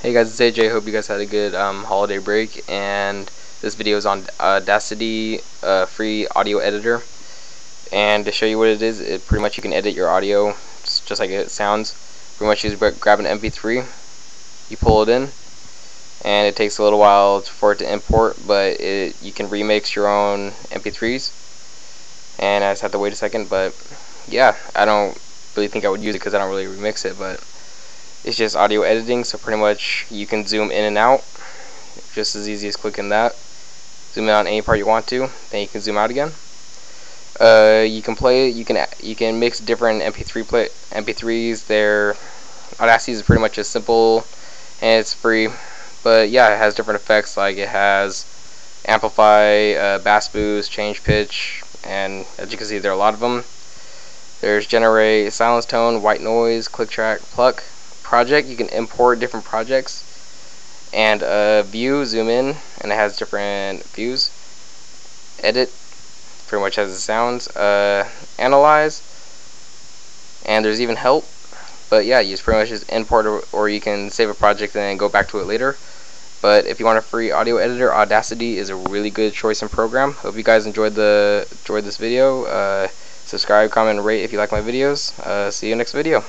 Hey guys, it's AJ. Hope you guys had a good um, holiday break. And this video is on Audacity uh, free audio editor. And to show you what it is, it pretty much you can edit your audio just like it sounds. Pretty much you just grab an MP3, you pull it in, and it takes a little while for it to import, but it, you can remix your own MP3s. And I just have to wait a second, but yeah, I don't really think I would use it because I don't really remix it, but it's just audio editing so pretty much you can zoom in and out just as easy as clicking that. Zoom in on any part you want to then you can zoom out again. Uh, you can play you can you can mix different mp3 play mp3s their Audacity is pretty much as simple and it's free but yeah it has different effects like it has amplify uh, bass boost change pitch and as you can see there are a lot of them there's generate silence tone white noise click track pluck project, you can import different projects and uh, view, zoom in, and it has different views. Edit, pretty much as it sounds. Uh, analyze, and there's even help. But yeah, you just pretty much just import or, or you can save a project and then go back to it later. But if you want a free audio editor, Audacity is a really good choice and program. Hope you guys enjoyed the enjoyed this video. Uh, subscribe, comment, rate if you like my videos. Uh, see you next video.